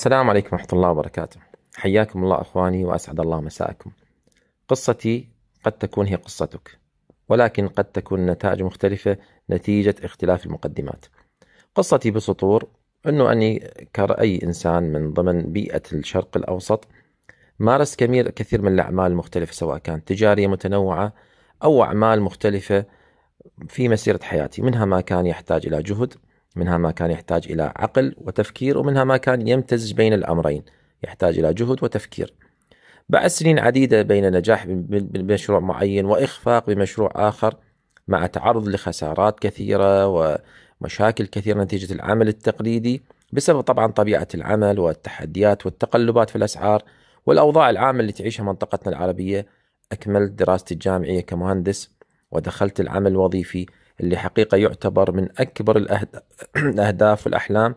السلام عليكم ورحمة الله وبركاته. حياكم الله أخواني وأسعد الله مساءكم. قصتي قد تكون هي قصتك ولكن قد تكون النتائج مختلفة نتيجة اختلاف المقدمات. قصتي بسطور أنه أني كرأي إنسان من ضمن بيئة الشرق الأوسط مارس كثير كثير من الأعمال المختلفة سواء كانت تجارية متنوعة أو أعمال مختلفة في مسيرة حياتي منها ما كان يحتاج إلى جهد منها ما كان يحتاج إلى عقل وتفكير ومنها ما كان يمتزج بين الأمرين يحتاج إلى جهد وتفكير. بعد سنين عديدة بين نجاح بمشروع معين وإخفاق بمشروع آخر مع تعرض لخسارات كثيرة ومشاكل كثيرة نتيجة العمل التقليدي بسبب طبعا طبيعة العمل والتحديات والتقلبات في الأسعار والأوضاع العامة اللي تعيشها منطقتنا العربية أكملت دراستي الجامعية كمهندس ودخلت العمل الوظيفي اللي حقيقة يعتبر من أكبر الأهداف والأحلام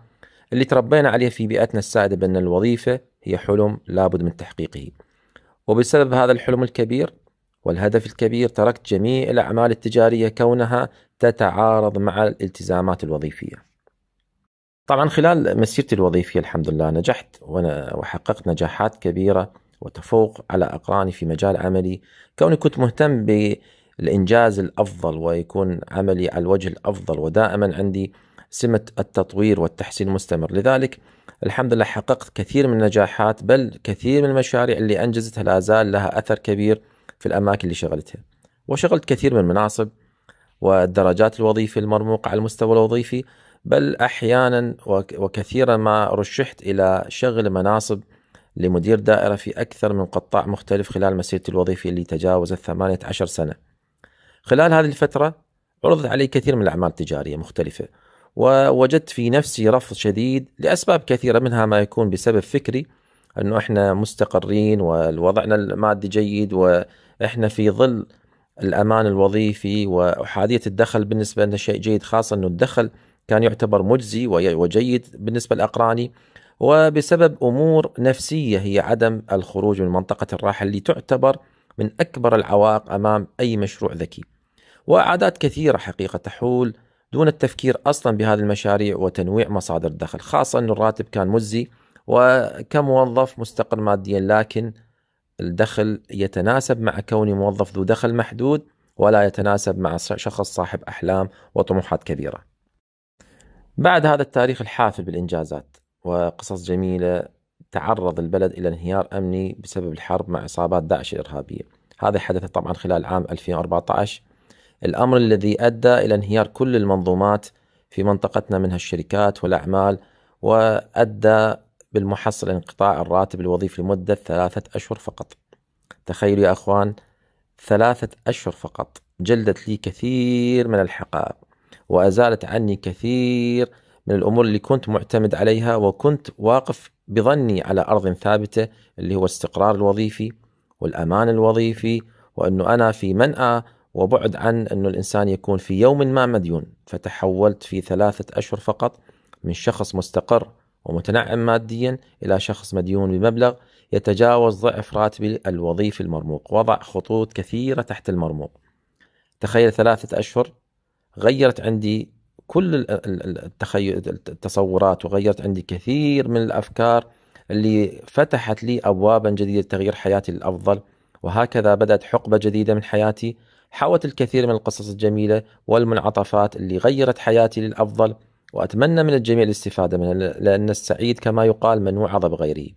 اللي تربينا عليها في بيئتنا السائدة بأن الوظيفة هي حلم لابد من تحقيقه. وبسبب هذا الحلم الكبير والهدف الكبير تركت جميع الأعمال التجارية كونها تتعارض مع الالتزامات الوظيفية. طبعا خلال مسيرتي الوظيفية الحمد لله نجحت وحققت نجاحات كبيرة وتفوق على أقراني في مجال عملي. كوني كنت مهتم الإنجاز الأفضل ويكون عملي على الوجه الأفضل ودائما عندي سمة التطوير والتحسين المستمر لذلك الحمد لله حققت كثير من النجاحات بل كثير من المشاريع اللي أنجزتها لا زال لها أثر كبير في الأماكن اللي شغلتها. وشغلت كثير من المناصب والدرجات الوظيفية المرموقة على المستوى الوظيفي بل أحيانا وكثيرا ما رشحت إلى شغل مناصب لمدير دائرة في أكثر من قطاع مختلف خلال مسيرتي الوظيفية اللي تجاوزت 18 سنة. خلال هذه الفترة عرضت علي كثير من الأعمال التجارية مختلفة ووجدت في نفسي رفض شديد لأسباب كثيرة منها ما يكون بسبب فكري أنه إحنا مستقرين ووضعنا المادي جيد وإحنا في ظل الأمان الوظيفي وأحادية الدخل بالنسبة لنا شيء جيد خاصة أنه الدخل كان يعتبر مجزي وجيد بالنسبة لأقراني وبسبب أمور نفسية هي عدم الخروج من منطقة الراحة اللي تعتبر من أكبر العوائق أمام أي مشروع ذكي. وعادات كثيرة حقيقة تحول دون التفكير أصلا بهذه المشاريع وتنويع مصادر الدخل خاصة أن الراتب كان مجزي وكموظف مستقر ماديا لكن الدخل يتناسب مع كوني موظف ذو دخل محدود ولا يتناسب مع شخص صاحب أحلام وطموحات كبيرة. بعد هذا التاريخ الحافل بالإنجازات وقصص جميلة تعرض البلد إلى انهيار أمني بسبب الحرب مع عصابات داعش الإرهابية. هذا حدث طبعا خلال عام 2014 الأمر الذي أدى إلى انهيار كل المنظومات في منطقتنا منها الشركات والأعمال وأدى بالمحصل انقطاع الراتب الوظيفي لمدة ثلاثة أشهر فقط. تخيلوا يا أخوان ثلاثة أشهر فقط. جلدت لي كثير من الحقائق وأزالت عني كثير من الأمور اللي كنت معتمد عليها وكنت واقف بظني على أرض ثابتة اللي هو الاستقرار الوظيفي والأمان الوظيفي وأنه أنا في منأى وبعد عن أنه الإنسان يكون في يوم ما مديون فتحولت في ثلاثة أشهر فقط من شخص مستقر ومتنعم ماديا إلى شخص مديون بمبلغ يتجاوز ضعف راتبي الوظيفي المرموق. وضع خطوط كثيرة تحت المرموق. تخيل ثلاثة أشهر غيرت عندي كل التصورات وغيرت عندي كثير من الأفكار اللي فتحت لي ابوابا جديدة لتغيير حياتي للافضل وهكذا بدأت حقبة جديدة من حياتي. حوت الكثير من القصص الجميلة والمنعطفات اللي غيرت حياتي للأفضل وأتمنى من الجميع الاستفادة منها لأن السعيد كما يقال من وعظ بغيره.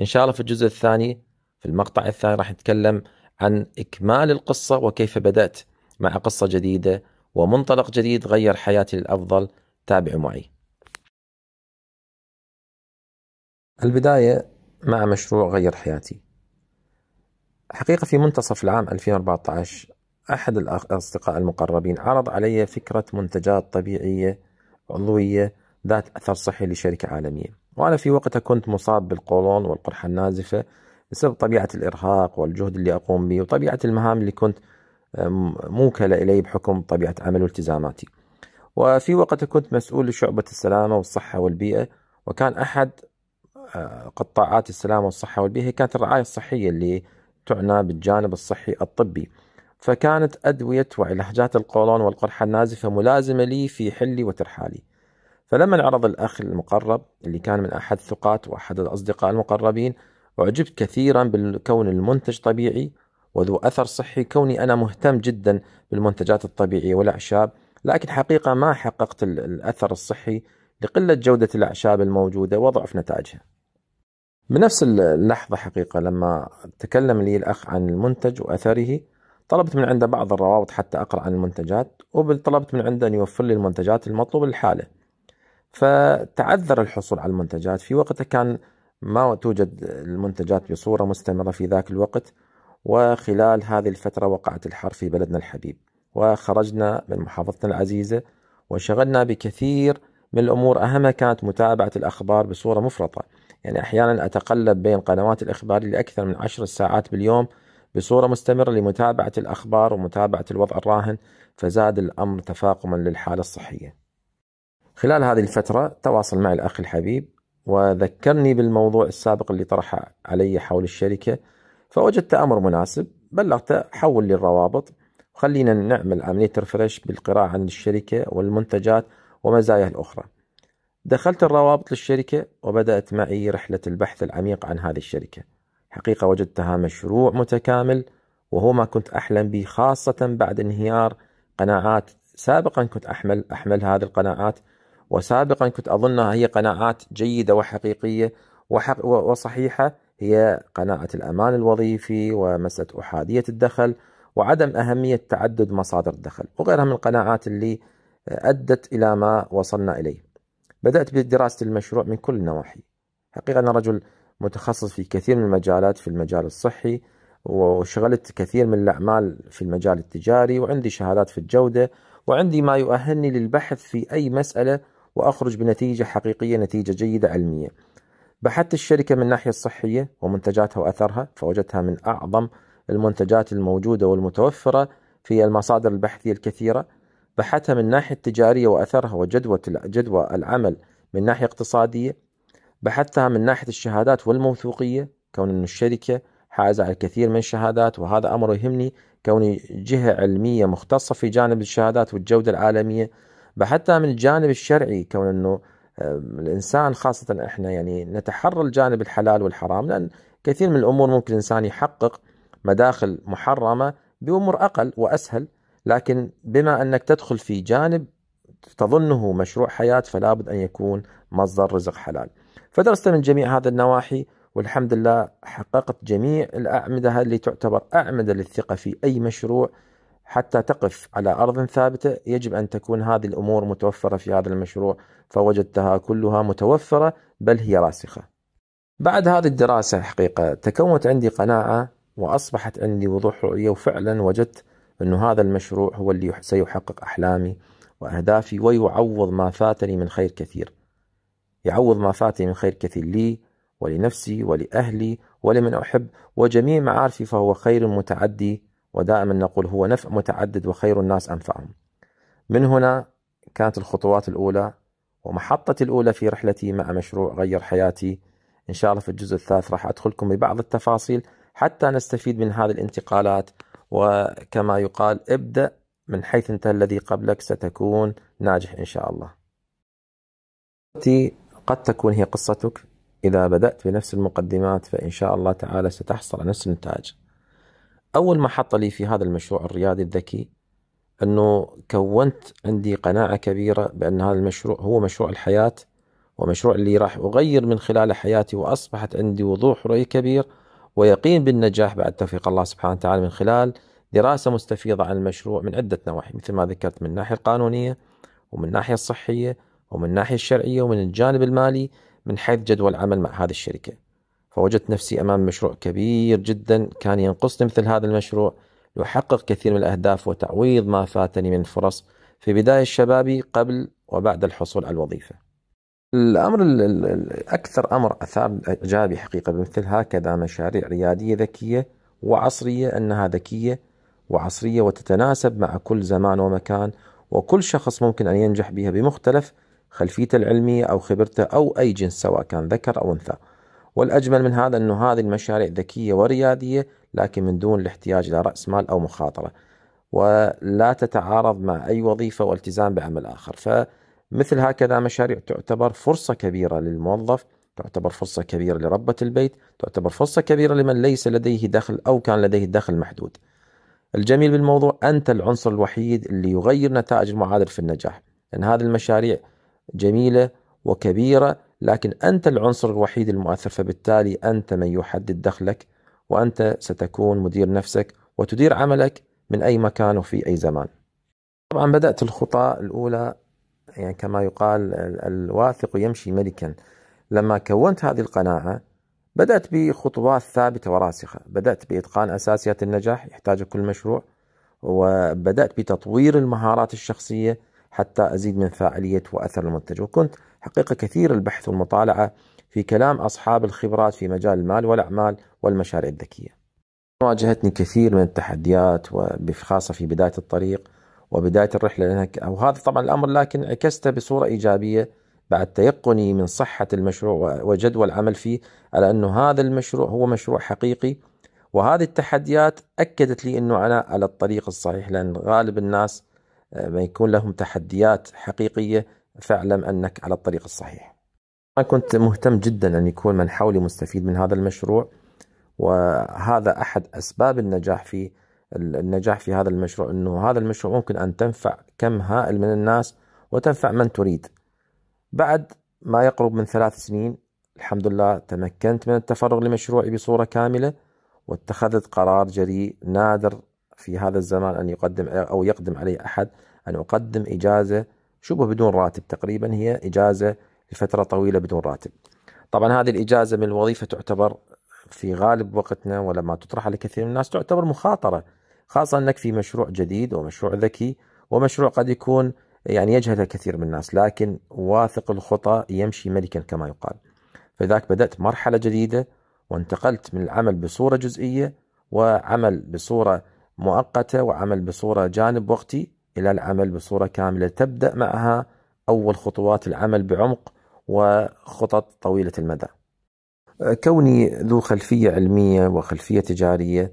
إن شاء الله في الجزء الثاني في المقطع الثاني راح نتكلم عن إكمال القصة وكيف بدأت مع قصة جديدة ومنطلق جديد غير حياتي للأفضل. تابعوا معي. البداية مع مشروع غير حياتي. حقيقة في منتصف العام 2014 أحد الأصدقاء المقربين عرض علي فكرة منتجات طبيعية عضوية ذات أثر صحي لشركة عالمية. وأنا في وقتها كنت مصاب بالقولون والقرحة النازفة بسبب طبيعة الإرهاق والجهد اللي أقوم به وطبيعة المهام اللي كنت موكلة إلي بحكم طبيعة عمل والتزاماتي. وفي وقت كنت مسؤول لشعبة السلامة والصحة والبيئة وكان أحد آه، قطاعات السلامة والصحة والبيئة كانت الرعاية الصحية اللي تعنى بالجانب الصحي الطبي. فكانت أدوية وعلاجات القولون والقرحة النازفة ملازمة لي في حلي وترحالي. فلما عرض الأخ المقرب اللي كان من أحد الثقات وأحد الأصدقاء المقربين أعجبت كثيرا بكون المنتج طبيعي وذو أثر صحي كوني أنا مهتم جدا بالمنتجات الطبيعية والأعشاب لكن حقيقة ما حققت الأثر الصحي لقلة جودة الأعشاب الموجودة وضعف نتائجها. بنفس اللحظة حقيقة لما تكلم لي الأخ عن المنتج وأثره طلبت من عنده بعض الروابط حتى أقرأ عن المنتجات وطلبت من عنده أن يوفر لي المنتجات المطلوبة للحالة فتعذر الحصول على المنتجات. في وقتها كان ما توجد المنتجات بصورة مستمرة في ذاك الوقت وخلال هذه الفترة وقعت الحرب في بلدنا الحبيب. وخرجنا من محافظتنا العزيزة وشغلنا بكثير من الأمور. أهمها كانت متابعة الأخبار بصورة مفرطة. يعني أحيانا أتقلب بين قنوات الإخبار لأكثر من عشر ساعات باليوم بصورة مستمرة لمتابعة الأخبار ومتابعة الوضع الراهن فزاد الأمر تفاقما للحالة الصحية. خلال هذه الفترة تواصل معي الأخ الحبيب وذكرني بالموضوع السابق اللي طرح علي حول الشركة فوجدت أمر مناسب بلغته حول لي الروابط وخلينا نعمل عملية ريفرش بالقراءة عن الشركة والمنتجات ومزاياها الأخرى. دخلت الروابط للشركة وبدأت معي رحلة البحث العميق عن هذه الشركة. حقيقة وجدتها مشروع متكامل وهو ما كنت أحلم به خاصة بعد انهيار قناعات. سابقا كنت أحمل أحمل هذه القناعات وسابقا كنت أظنها هي قناعات جيدة وحقيقية وحق وصحيحة. هي قناعة الأمان الوظيفي ومسألة أحادية الدخل وعدم أهمية تعدد مصادر الدخل وغيرها من القناعات اللي أدت إلى ما وصلنا إليه. بدأت بدراسة المشروع من كل النواحي. حقيقة أنا رجل متخصص في كثير من المجالات في المجال الصحي وشغلت كثير من الأعمال في المجال التجاري وعندي شهادات في الجودة وعندي ما يؤهلني للبحث في أي مسألة وأخرج بنتيجة حقيقية نتيجة جيدة علمية. بحثت الشركة من الناحية الصحية ومنتجاتها وأثرها فوجدتها من أعظم المنتجات الموجودة والمتوفرة في المصادر البحثية الكثيرة. بحثها من الناحية التجارية وأثرها وجدوى جدوى العمل من ناحية اقتصادية بحثتها من ناحية الشهادات والموثوقية كون أن الشركة حائزة على الكثير من الشهادات وهذا أمر يهمني كوني جهة علمية مختصة في جانب الشهادات والجودة العالمية. بحثتها من الجانب الشرعي كون أنه الإنسان خاصة إحنا يعني نتحرى الجانب الحلال والحرام لأن كثير من الأمور ممكن الإنسان يحقق مداخل محرمة بأمور أقل وأسهل لكن بما أنك تدخل في جانب تظنه مشروع حياة فلا بد أن يكون مصدر رزق حلال. فدرست من جميع هذه النواحي والحمد لله حققت جميع الأعمدة اللي تعتبر أعمدة للثقة في أي مشروع حتى تقف على أرض ثابتة. يجب أن تكون هذه الأمور متوفرة في هذا المشروع فوجدتها كلها متوفرة بل هي راسخة. بعد هذه الدراسة حقيقة تكونت عندي قناعة وأصبحت عندي وضوح رؤية وفعلا وجدت أن هذا المشروع هو اللي سيحقق أحلامي وأهدافي ويعوض ما فاتني من خير كثير. يعوض ما فاتني من خير كثير لي ولنفسي ولأهلي ولمن أحب وجميع معارفي فهو خير متعدي ودائما نقول هو نفع متعدد وخير الناس أنفعهم. من هنا كانت الخطوات الأولى ومحطتي الأولى في رحلتي مع مشروع غير حياتي. إن شاء الله في الجزء الثالث راح أدخلكم ببعض التفاصيل حتى نستفيد من هذه الانتقالات. وكما يقال ابدأ من حيث انتهى الذي قبلك ستكون ناجح إن شاء الله. قد تكون هي قصتك. إذا بدأت بنفس المقدمات فإن شاء الله تعالى ستحصل على نفس النتاج أول محطة لي في هذا المشروع الريادي الذكي أنه كونت عندي قناعة كبيرة بأن هذا المشروع هو مشروع الحياة ومشروع اللي راح أغير من خلاله حياتي وأصبحت عندي وضوح رؤية كبير ويقين بالنجاح بعد توفيق الله سبحانه وتعالى من خلال دراسة مستفيضة عن المشروع من عدة نواحي مثل ما ذكرت من الناحية القانونية ومن الناحية الصحية ومن الناحية الشرعية ومن الجانب المالي من حيث جدول العمل مع هذه الشركة. فوجدت نفسي أمام مشروع كبير جدا كان ينقصني مثل هذا المشروع لأحقق كثير من الأهداف وتعويض ما فاتني من الفرص في بداية شبابي قبل وبعد الحصول على الوظيفة. الأمر الأكثر أمر أثار إعجابي حقيقة بمثل هكذا مشاريع ريادية ذكية وعصرية أنها ذكية وعصرية وتتناسب مع كل زمان ومكان وكل شخص ممكن أن ينجح بها بمختلف خلفيته العلمية أو خبرته أو أي جنس سواء كان ذكر أو أنثى. والأجمل من هذا أنه هذه المشاريع ذكية وريادية لكن من دون الاحتياج إلى رأس مال أو مخاطرة. ولا تتعارض مع أي وظيفة والتزام بعمل آخر. مثل هكذا مشاريع تعتبر فرصة كبيرة للموظف تعتبر فرصة كبيرة لربة البيت تعتبر فرصة كبيرة لمن ليس لديه دخل أو كان لديه دخل محدود. الجميل بالموضوع أنت العنصر الوحيد اللي يغير نتائج المعادل في النجاح. لأن هذه المشاريع جميلة وكبيرة لكن أنت العنصر الوحيد المؤثر فبالتالي أنت من يحدد دخلك وأنت ستكون مدير نفسك وتدير عملك من أي مكان وفي أي زمان. طبعا بدأت الخطى الأولى يعني كما يقال الواثق يمشي ملكا. لما كونت هذه القناعة بدأت بخطوات ثابتة وراسخة. بدأت بإتقان أساسيات النجاح يحتاج كل مشروع وبدأت بتطوير المهارات الشخصية حتى أزيد من فاعلية وأثر المنتج. وكنت حقيقة كثير البحث والمطالعة في كلام أصحاب الخبرات في مجال المال والأعمال والمشاريع الذكية. واجهتني كثير من التحديات وخاصة في بداية الطريق وبداية الرحلة لأنها وهذا طبعا الأمر لكن عكسته بصورة إيجابية بعد تيقني من صحة المشروع وجدوى العمل فيه على أنه هذا المشروع هو مشروع حقيقي. وهذه التحديات أكدت لي أنه أنا على الطريق الصحيح لأن غالب الناس ما يكون لهم تحديات حقيقية فاعلم أنك على الطريق الصحيح. أنا كنت مهتم جدا أن يكون من حولي مستفيد من هذا المشروع وهذا أحد أسباب النجاح في النجاح في هذا المشروع أنه هذا المشروع ممكن أن تنفع كم هائل من الناس وتنفع من تريد. بعد ما يقرب من ثلاث سنين الحمد لله تمكنت من التفرغ لمشروعي بصورة كاملة واتخذت قرار جريء نادر في هذا الزمان أن يقدم أو يقدم علي أحد أن أقدم إجازة شبه بدون راتب تقريبا هي إجازة لفترة طويلة بدون راتب. طبعا هذه الإجازة من الوظيفة تعتبر في غالب وقتنا ولما تطرح على كثير من الناس تعتبر مخاطرة خاصة أنك في مشروع جديد ومشروع ذكي ومشروع قد يكون يعني يجهل الكثير من الناس لكن واثق الخطى يمشي ملكا كما يقال. فذاك بدأت مرحلة جديدة وانتقلت من العمل بصورة جزئية وعمل بصورة مؤقتة وعمل بصورة جانب وقتي إلى العمل بصورة كاملة. تبدأ معها أول خطوات العمل بعمق وخطط طويلة المدى. كوني ذو خلفية علمية وخلفية تجارية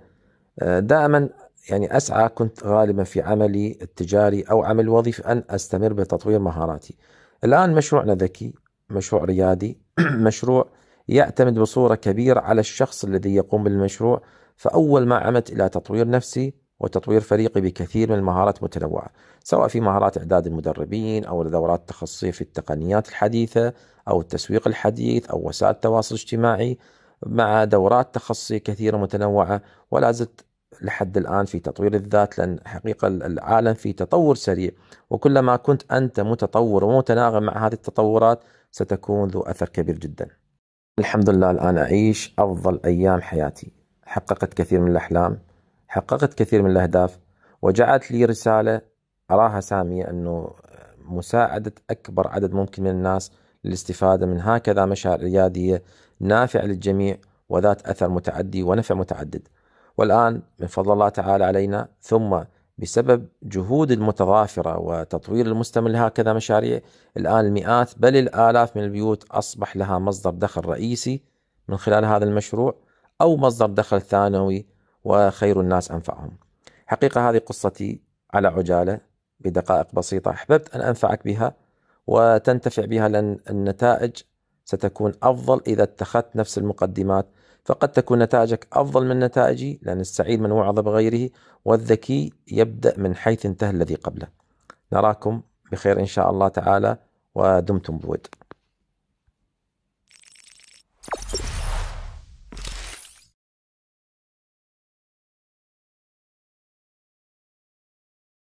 دائما يعني أسعى كنت غالبا في عملي التجاري أو عمل وظيفي أن أستمر بتطوير مهاراتي. الآن مشروعنا ذكي مشروع ريادي مشروع يعتمد بصورة كبيرة على الشخص الذي يقوم بالمشروع فأول ما عمدت إلى تطوير نفسي وتطوير فريقي بكثير من المهارات المتنوعة سواء في مهارات إعداد المدربين أو دورات تخصصية في التقنيات الحديثة أو التسويق الحديث أو وسائل التواصل الاجتماعي مع دورات تخصصية كثيرة متنوعة ولا زلت لحد الآن في تطوير الذات لأن حقيقة العالم في تطور سريع. وكلما كنت أنت متطور ومتناغم مع هذه التطورات ستكون ذو أثر كبير جدا. الحمد لله الآن أعيش أفضل أيام حياتي. حققت كثير من الأحلام حققت كثير من الأهداف وجعلت لي رسالة أراها سامية أنه مساعدة أكبر عدد ممكن من الناس للاستفادة من هكذا مشاعر ريادية نافعة للجميع وذات أثر متعدي ونفع متعدد. والآن من فضل الله تعالى علينا ثم بسبب جهود المتضافرة وتطوير المستمر لهكذا مشاريع الآن المئات بل الآلاف من البيوت أصبح لها مصدر دخل رئيسي من خلال هذا المشروع. أو مصدر دخل ثانوي وخير الناس أنفعهم. حقيقة هذه قصتي على عجالة بدقائق بسيطة أحببت أن أنفعك بها وتنتفع بها لأن النتائج ستكون أفضل إذا اتخذت نفس المقدمات. فقد تكون نتائجك أفضل من نتائجي لأن السعيد من وعظ بغيره والذكي يبدأ من حيث انتهى الذي قبله. نراكم بخير إن شاء الله تعالى ودمتم بود.